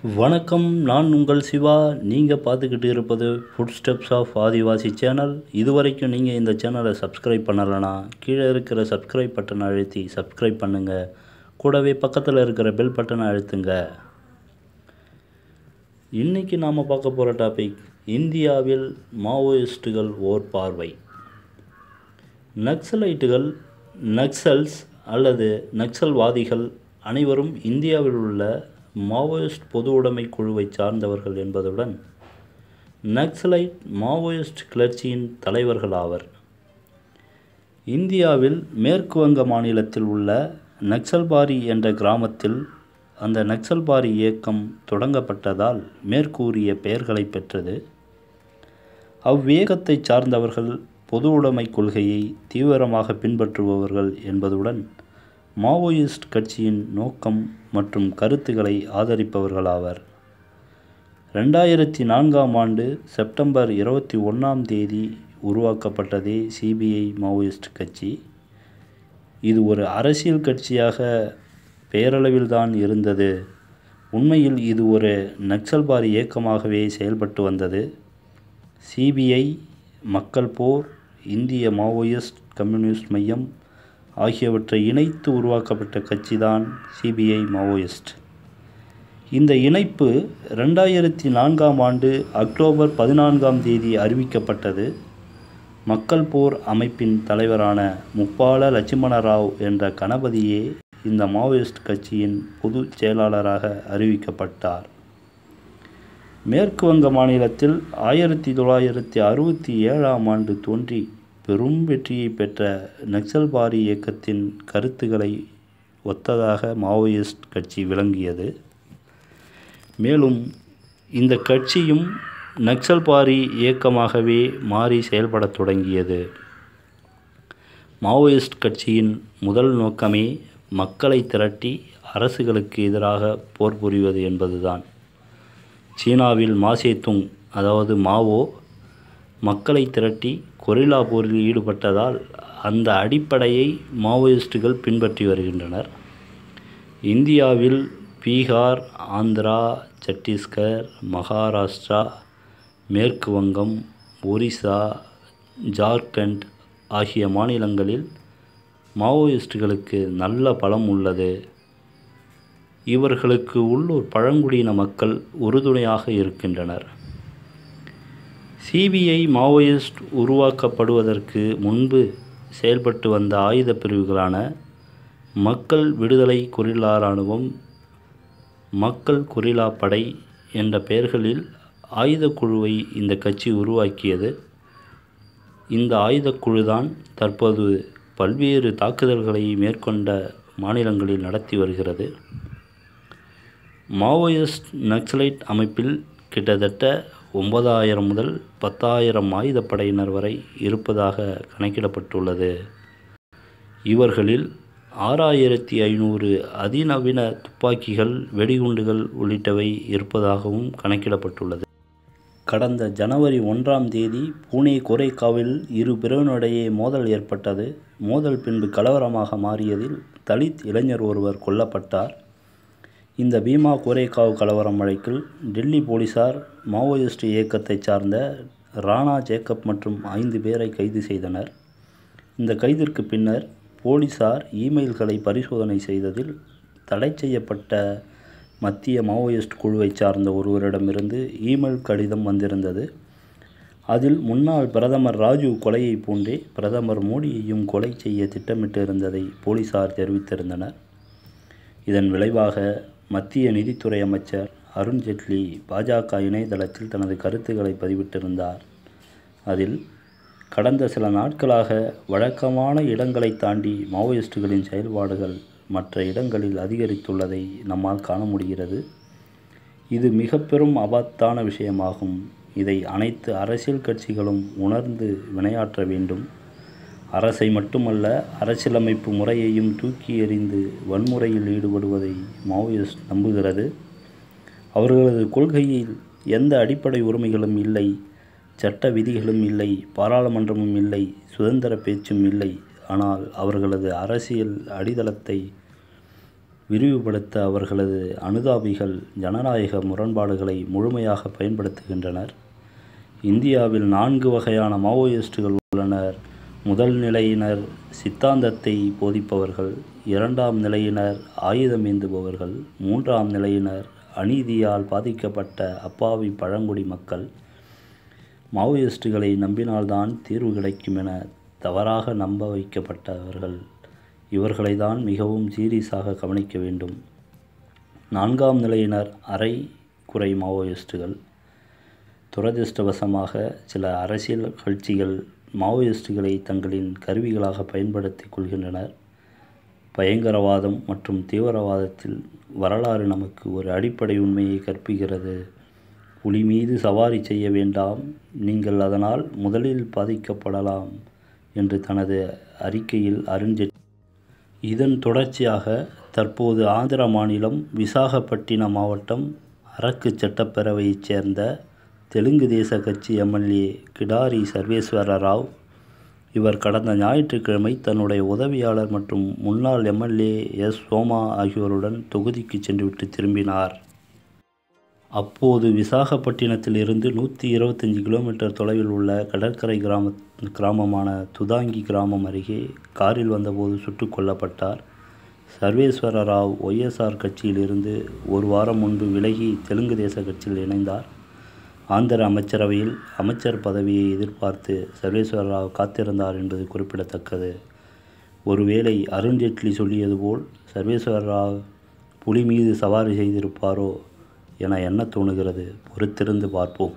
வணக்கம் நான் உங்கள் சிவா. நீங்கள் பார்த்துக்கிட்டு இருப்பது foot steps of Adivasi channel இதுவரைக்கும் நீங்கள் இந்த சேனலை சப்ஸ்கிரைப் பண்ணலைன்னா கீழே இருக்கிற சப்ஸ்கிரைப் பட்டனை அழுத்தி சப்ஸ்கிரைப் பண்ணுங்கள் கூடவே பக்கத்தில் இருக்கிற பெல் பட்டனை அழுத்துங்க. இன்றைக்கி நாம் பார்க்க போகிற டாபிக் இந்தியாவில் மாவோயிஸ்டுகள் ஓர் பார்வை. நக்சலைட்டுகள் நக்சல்ஸ் அல்லது நக்சல்வாதிகள் அனைவரும் இந்தியாவில் உள்ள மாவோயிஸ்ட் பொது உடைமை குழுவை சார்ந்தவர்கள் என்பதுடன் நக்சலைட் மாவோயிஸ்ட் கிளர்ச்சியின் தலைவர்கள் ஆவர். இந்தியாவில் மேற்கு வங்க மாநிலத்தில் உள்ள நக்சல்பாரி என்ற கிராமத்தில் அந்த நக்சல்பாரி இயக்கம் தொடங்கப்பட்டதால் மேற்கூறிய பெயர்களை பெற்றது. அவ்வியக்கத்தை சார்ந்தவர்கள் பொது உடைமை கொள்கையை தீவிரமாக பின்பற்றுபவர்கள் என்பதுடன் மாவோயிஸ்ட் கட்சியின் நோக்கம் மற்றும் கருத்துக்களை ஆதரிப்பவர்களாவர். ரெண்டாயிரத்தி நான்காம் ஆண்டு செப்டம்பர் இருபத்தி ஒன்றாம் தேதி உருவாக்கப்பட்டதே சிபிஐ மாவோயிஸ்ட் கட்சி. இது ஒரு அரசியல் கட்சியாக பெயரளவில்தான் இருந்தது. உண்மையில் இது ஒரு நக்சல்பாரி இயக்கமாகவே செயல்பட்டு வந்தது. சிபிஐ மக்கள் போர் இந்திய மாவோயிஸ்ட் கம்யூனிஸ்ட் மையம் ஆகியவற்றை இணைத்து உருவாக்கப்பட்ட கட்சி தான் சிபிஐ மாவோயிஸ்ட். இந்த இணைப்பு ரெண்டாயிரத்தி நான்காம் ஆண்டு அக்டோபர் பதினான்காம் தேதி அறிவிக்கப்பட்டது. மக்கள் போர் அமைப்பின் தலைவரான முப்பால லட்சுமண ராவ் என்ற கணபதியே இந்த மாவோயிஸ்ட் கட்சியின் பொதுச் செயலாளராக அறிவிக்கப்பட்டார். மேற்கு வங்க மாநிலத்தில் ஆயிரத்தி தொள்ளாயிரத்தி அறுபத்தி ஏழாம் ஆண்டு தோன்றி பெரும் வெற்றியை பெற்ற நக்சல்பாரி இயக்கத்தின் கருத்துக்களை ஒத்ததாக மாவோயிஸ்ட் கட்சி விளங்கியது. மேலும் இந்த கட்சியும் நக்சல்பாரி இயக்கமாகவே மாறி செயல்படத் தொடங்கியது. மாவோயிஸ்ட் கட்சியின் முதல் நோக்கமே மக்களை திரட்டி அரசுகளுக்கு எதிராக போர் புரிவது என்பதுதான். சீனாவில் மாசேத்துங் அதாவது மாவோ மக்களை திரட்டி கொரில்லா போரில் ஈடுபட்டதால் அந்த அடிப்படையை மாவோயிஸ்டுகள் பின்பற்றி வருகின்றனர். இந்தியாவில் பீகார் ஆந்திரா சத்தீஸ்கர் மகாராஷ்டிரா மேற்கு வங்கம் ஒரிசா ஜார்க்கண்ட் ஆகிய மாநிலங்களில் மாவோயிஸ்டுகளுக்கு நல்ல பலம் உள்ளது. இவர்களுக்கு உள்ளூர் பழங்குடியின மக்கள் உறுதுணையாக இருக்கின்றனர். சிபிஐ மாவோயிஸ்ட் உருவாக்கப்படுவதற்கு முன்பு செயல்பட்டு வந்த ஆயுத பிரிவுகளான மக்கள் விடுதலை கொரில்லா இராணுவம் மக்கள் கொரில்லா படை என்ற பெயர்களில் ஆயுதக்குழுவை இந்த கட்சி உருவாக்கியது. இந்த ஆயுதக்குழு தான் தற்போது பல்வேறு தாக்குதல்களை மேற்கொண்ட மாநிலங்களில் நடத்தி வருகிறது. மாவோயிஸ்ட் நக்சலைட் அமைப்பில் கிட்டத்தட்ட ஒன்பதாயிரம் முதல் பத்தாயிரம் ஆயுதப்படையினர் வரை இருப்பதாக கணக்கிடப்பட்டுள்ளது. இவர்களில் ஆறாயிரத்தி ஐநூறு அதிநவீன துப்பாக்கிகள் வெடிகுண்டுகள் உள்ளிட்டவை இருப்பதாகவும் கணக்கிடப்பட்டுள்ளது. கடந்த ஜனவரி ஒன்றாம் தேதி பூனே கோரேகாவில் இரு பிரிவினரிடையே மோதல் ஏற்பட்டது. மோதல் பின்பு கலவரமாக மாறியதில் தலித் இளைஞர் ஒருவர் கொல்லப்பட்டார். இந்த பீமா கோரேகாவ் கலவரம் வழக்கில் டெல்லி போலீசார் மாவோயிஸ்ட் இயக்கத்தை சார்ந்த ராணா ஜேக்கப் மற்றும் ஐந்து பேரை கைது செய்தனர். இந்த கைதிற்கு பின்னர் போலீசார் இமெயில்களை பரிசோதனை செய்ததில் தடை செய்யப்பட்ட மத்திய மாவோயிஸ்ட் குழுவை சார்ந்த ஒருவரிடமிருந்து இமெயில் கடிதம் வந்திருந்தது. அதில் முன்னாள் பிரதமர் ராஜீவ் கொலையை போன்றே பிரதமர் மோடியையும் கொலை செய்ய திட்டமிட்டிருந்ததை போலீசார் தெரிவித்திருந்தனர். இதன் விளைவாக மத்திய நிதித்துறை அமைச்சர் அருண்ஜேட்லி பாஜக இணையதளத்தில் தனது கருத்துக்களை பதிவிட்டிருந்தார். அதில் கடந்த சில நாட்களாக வழக்கமான இடங்களை தாண்டி மாவோயிஸ்டுகளின் செயல்பாடுகள் மற்ற இடங்களில் அதிகரித்துள்ளதை நம்மால் காண முடிகிறது. இது மிக பெரும் ஆபத்தான விஷயமாகும். இதை அனைத்து அரசியல் கட்சிகளும் உணர்ந்து வினையாற்ற வேண்டும். அரசை மட்டுமல்ல அரசியலமைப்பு முறையையும் தூக்கி எறிந்து வன்முறையில் ஈடுபடுவதை மாவோயிஸ்ட் நம்புகிறது. அவர்களது கொள்கையில் எந்த அடிப்படை உரிமைகளும் இல்லை சட்ட விதிகளும் இல்லை பாராளுமன்றமும் இல்லை சுதந்திர பேச்சும் இல்லை. ஆனால் அவர்களது அரசியல் அடித்தளத்தை விரிவுபடுத்த அவர்களது அனுதாபிகள் ஜனநாயக முரண்பாடுகளை முழுமையாக பயன்படுத்துகின்றனர். இந்தியாவில் நான்கு வகையான மாவோயிஸ்டுகள் உள்ளனர். முதல் நிலையினர் சித்தாந்தத்தை போதிப்பவர்கள் இரண்டாம் நிலையினர் ஆயுதம் ஏந்துபவர்கள் மூன்றாம் நிலையினர் அநீதியால் பாதிக்கப்பட்ட அப்பாவி பழங்குடி மக்கள். மாவோயிஸ்டுகளை நம்பினால்தான் தீர்வு கிடைக்கும் என தவறாக நம்ப வைக்கப்பட்டவர்கள். இவர்களை தான் மிகவும் சீரியஸாக கவனிக்க வேண்டும். நான்காம் நிலையினர் அரை குறை மாவோயிஸ்டுகள். துரதிருஷ்டவசமாக சில அரசியல் கட்சிகள் மாவோயிஸ்டுகளை தங்களின் கருவிகளாக பயன்படுத்தி கொள்கின்றனர். பயங்கரவாதம் மற்றும் தீவிரவாதத்தில் வரலாறு நமக்கு ஒரு அடிப்படை உண்மையை கற்பிக்கிறது. புலி மீது சவாரி செய்ய வேண்டாம். நீங்கள் அதனால் முதலில் பாதிக்கப்படலாம் என்று தனது அறிக்கையில் அருண்ஜெட் இதன் தொடர்ச்சியாக தற்போது ஆந்திர மாநிலம் விசாகப்பட்டினம் மாவட்டம் அரக்கு சட்டப்பேரவையைச் சேர்ந்த தெலுங்கு தேச கட்சி எம்எல்ஏ கிடாரி சர்வேஸ்வர ராவ் இவர் கடந்த ஞாயிற்றுக்கிழமை தன்னுடைய உதவியாளர் மற்றும் முன்னாள் எம்எல்ஏ எஸ். சோமா ஆகியோருடன் தொகுதிக்கு சென்றுவிட்டு திரும்பினார். அப்போது விசாகப்பட்டினத்தில் இருந்து நூற்றி இருபத்தஞ்சி கிலோமீட்டர் தொலைவில் உள்ள கடற்கரை கிராம கிராமமான துதாங்கி கிராமம் அருகே காரில் வந்தபோது சுட்டுக் கொல்லப்பட்டார். சர்வேஸ்வர ராவ் ஒய்எஸ்ஆர் கட்சியிலிருந்து ஒரு வாரம் முன்பு விலகி தெலுங்கு தேச கட்சியில் இணைந்தார். ஆந்திர அமைச்சரவையில் அமைச்சர் பதவியை எதிர்பார்த்து சர்வேஸ்வர ராவ் காத்திருந்தார் என்பது குறிப்பிடத்தக்கது. ஒருவேளை அருண்ஜேட்லி சொல்லியது போல் சர்வேஸ்வர ராவ் புலி மீது சவாரி செய்திருப்பாரோ என எண்ண தோணுகிறது. பொறுத்திருந்து பார்ப்போம்.